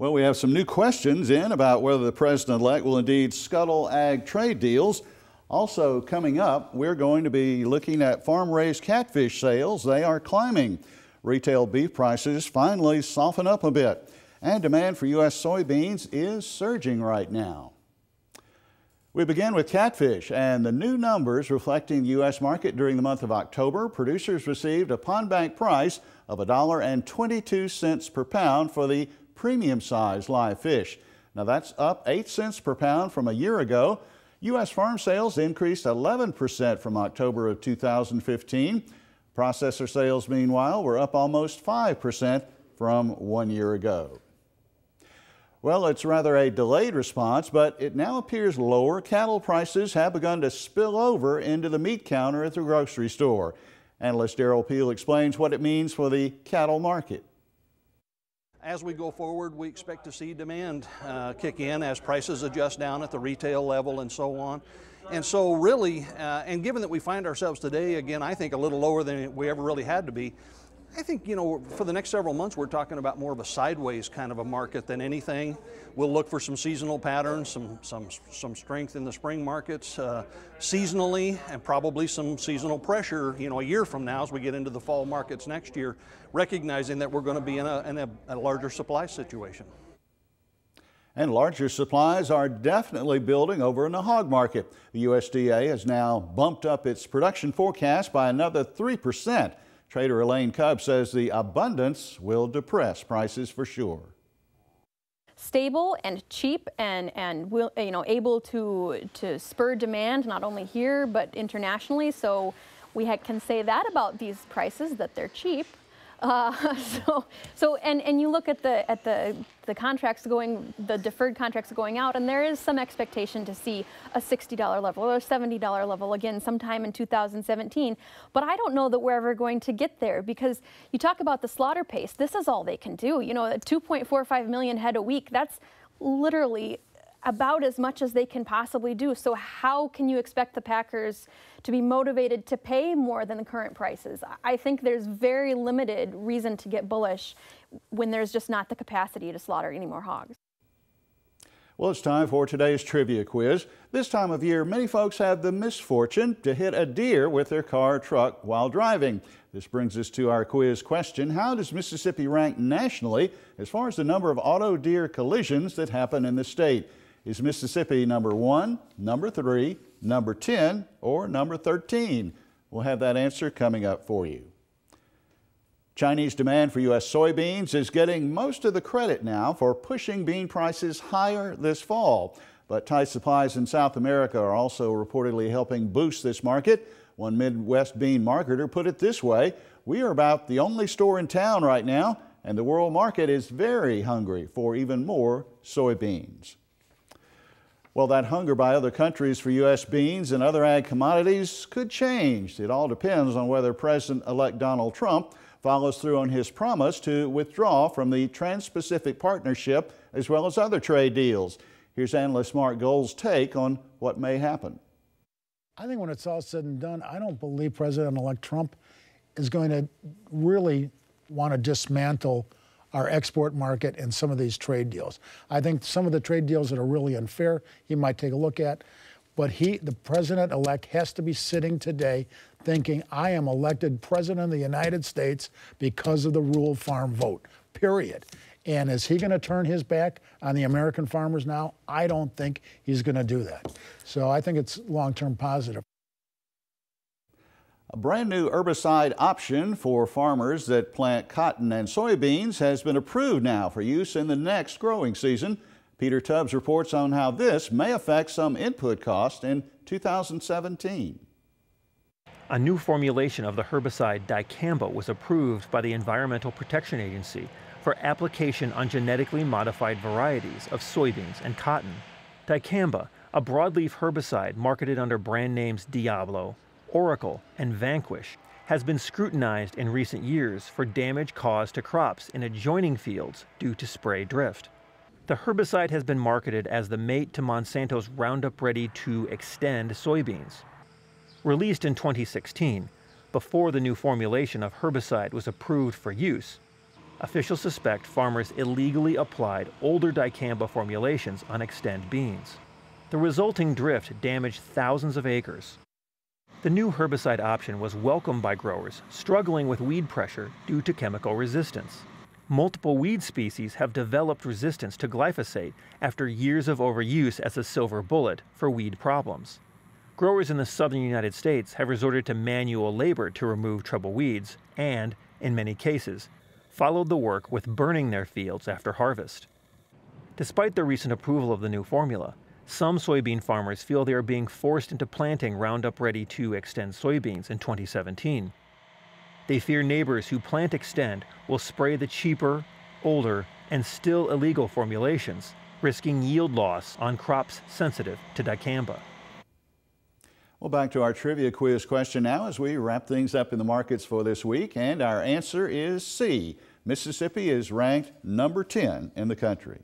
Well, we have some new questions in about whether the president elect will indeed scuttle ag trade deals. Also, coming up, we're going to be looking at farm raised catfish sales. They are climbing. Retail beef prices finally soften up a bit, and demand for U.S. soybeans is surging right now. We begin with catfish and the new numbers reflecting the U.S. market during the month of October. Producers received a pond bank price of $1.22 per pound for the premium size live fish. Now that's up 8 cents per pound from a year ago. U.S. farm sales increased 11% from October of 2015. Processor sales, meanwhile, were up almost 5% from one year ago. Well, it's rather a delayed response, but it now appears lower cattle prices have begun to spill over into the meat counter at the grocery store. Analyst Derrell Peel explains what it means for the cattle market. As we go forward, we expect to see demand uh, kick in as prices adjust down at the retail level and so on. And so, really, uh, and given that we find ourselves today, again, I think a little lower than we ever really had to be, I think, you know, for the next several months, we're talking about more of a sideways kind of a market than anything. We'll look for some seasonal patterns, some, some, some strength in the spring markets uh, seasonally, and probably some seasonal pressure, you know, a year from now as we get into the fall markets next year, recognizing that we're going to be in a, in a, a larger supply situation. And larger supplies are definitely building over in the hog market. The USDA has now bumped up its production forecast by another 3 percent. Trader Elaine Kub says the abundance will depress prices for sure. Stable and cheap and, and will, you know, able to, to spur demand not only here but internationally. So we can say that about these prices that they're cheap. Uh, so, so and, and you look at the at the the contracts going, the deferred contracts going out, and there is some expectation to see a $60 level or a $70 level again sometime in 2017. But I don't know that we're ever going to get there because you talk about the slaughter pace. This is all they can do. You know, 2.45 million head a week. That's literally about as much as they can possibly do. So how can you expect the Packers to be motivated to pay more than the current prices? I think there's very limited reason to get bullish when there's just not the capacity to slaughter any more hogs. Well, it's time for today's trivia quiz. This time of year, many folks have the misfortune to hit a deer with their car or truck while driving. This brings us to our quiz question. How does Mississippi rank nationally as far as the number of auto deer collisions that happen in the state? Is Mississippi number one, number three, number 10, or number 13? We'll have that answer coming up for you. Chinese demand for U.S. soybeans is getting most of the credit now for pushing bean prices higher this fall. But tight supplies in South America are also reportedly helping boost this market. One Midwest bean marketer put it this way We are about the only store in town right now, and the world market is very hungry for even more soybeans. Well, that hunger by other countries for U.S. beans and other ag commodities could change. It all depends on whether President elect Donald Trump follows through on his promise to withdraw from the Trans Pacific Partnership as well as other trade deals. Here's analyst Mark Gold's take on what may happen. I think when it's all said and done, I don't believe President elect Trump is going to really want to dismantle our export market and some of these trade deals. I think some of the trade deals that are really unfair, he might take a look at. But he, the president elect, has to be sitting today thinking, I am elected president of the United States because of the rural farm vote, period. And is he going to turn his back on the American farmers now? I don't think he's going to do that. So I think it's long term positive. A brand new herbicide option for farmers that plant cotton and soybeans has been approved now for use in the next growing season. Peter Tubbs reports on how this may affect some input costs in 2017. A new formulation of the herbicide dicamba was approved by the Environmental Protection Agency for application on genetically modified varieties of soybeans and cotton. Dicamba, a broadleaf herbicide marketed under brand names Diablo, Oracle, and Vanquish, has been scrutinized in recent years for damage caused to crops in adjoining fields due to spray drift. The herbicide has been marketed as the mate to Monsanto's Roundup Ready 2 Xtend soybeans. Released in 2016, before the new formulation of herbicide was approved for use, Officials suspect farmers illegally applied older dicamba formulations on Xtend beans. The resulting drift damaged thousands of acres. The new herbicide option was welcomed by growers struggling with weed pressure due to chemical resistance. Multiple weed species have developed resistance to glyphosate after years of overuse as a silver bullet for weed problems. Growers in the southern United States have resorted to manual labor to remove trouble weeds and, in many cases, followed the work with burning their fields after harvest. Despite the recent approval of the new formula, some soybean farmers feel they are being forced into planting Roundup Ready 2 Xtend soybeans in 2017. They fear neighbors who plant Extend will spray the cheaper, older, and still illegal formulations, risking yield loss on crops sensitive to dicamba. Well, back to our trivia quiz question now as we wrap things up in the markets for this week. And our answer is C. Mississippi is ranked number 10 in the country.